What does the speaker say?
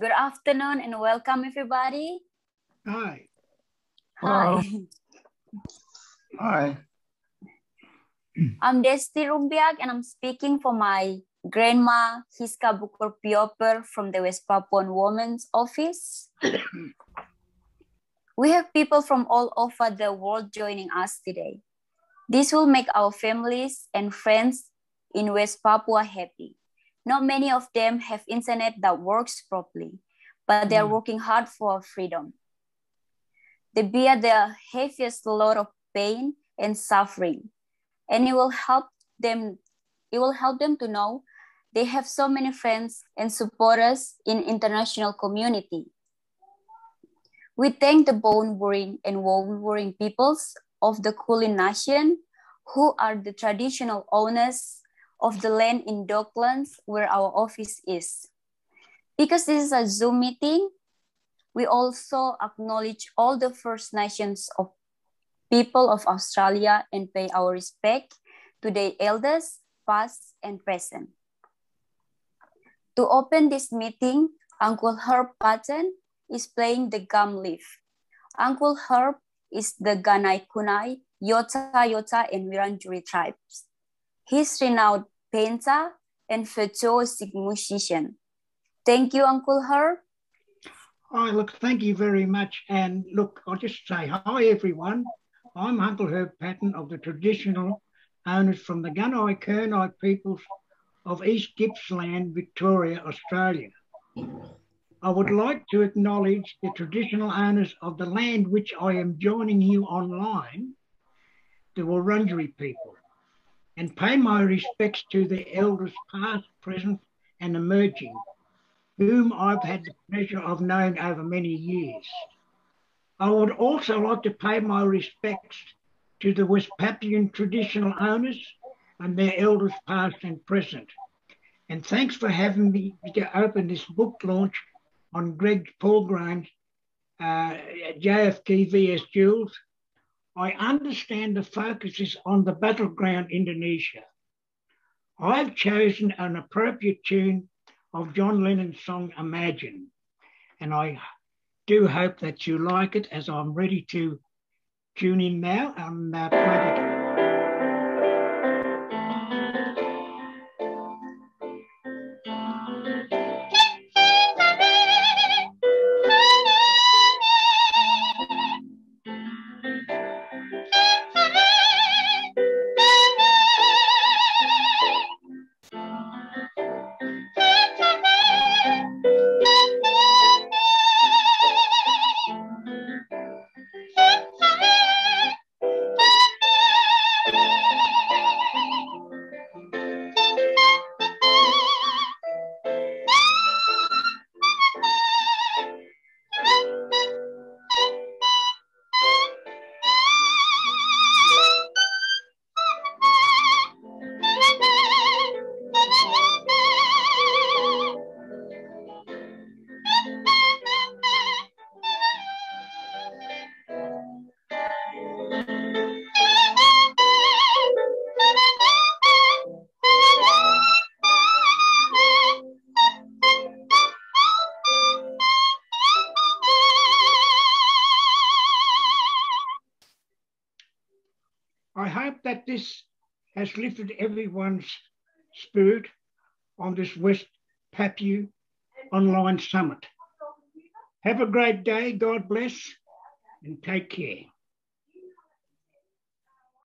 Good afternoon and welcome everybody. Hi. Hi. Hi. I'm Desti Rumbiak and I'm speaking for my grandma Hiska Bukur Pioper from the West Papuan Women's Office. we have people from all over the world joining us today. This will make our families and friends in West Papua happy. Not many of them have internet that works properly, but they are Mm. working hard for freedom. They bear the heaviest load of pain and suffering, and it will help them. It will help them to know they have so many friends and supporters in international community. We thank the Boon Wurrung and Woi Wurrung peoples of the Kulin Nation, who are the traditional owners of the land in Docklands where our office is. Because this is a Zoom meeting, we also acknowledge all the First Nations of people of Australia and pay our respect to their elders, past and present. To open this meeting, Uncle Herb Patten is playing the gum leaf. Uncle Herb is the Gunai Kurnai, Yorta Yorta, and Wiradjuri tribes. He's renowned painter and virtuosic musician. Thank you, Uncle Herb. Hi, oh, look, thank you very much. And look, I'll just say hi, everyone. I'm Uncle Herb Patten of the traditional owners from the Gunai Kurnai peoples of East Gippsland, Victoria, Australia. I would like to acknowledge the traditional owners of the land which I am joining you online, the Wurundjeri people, and pay my respects to the elders past, present, and emerging, whom I've had the pleasure of knowing over many years. I would also like to pay my respects to the West Papuan traditional owners and their elders past and present. And thanks for having me to open this book launch on Greg Poulgrain's uh, JFK vs. Dulles. I understand the focus is on the battleground Indonesia. I've chosen an appropriate tune of John Lennon's song Imagine, and I do hope that you like it as I'm ready to tune in now and uh, play the I hope that this has lifted everyone's spirit on this West Papua online summit. Have a great day. God bless and take care.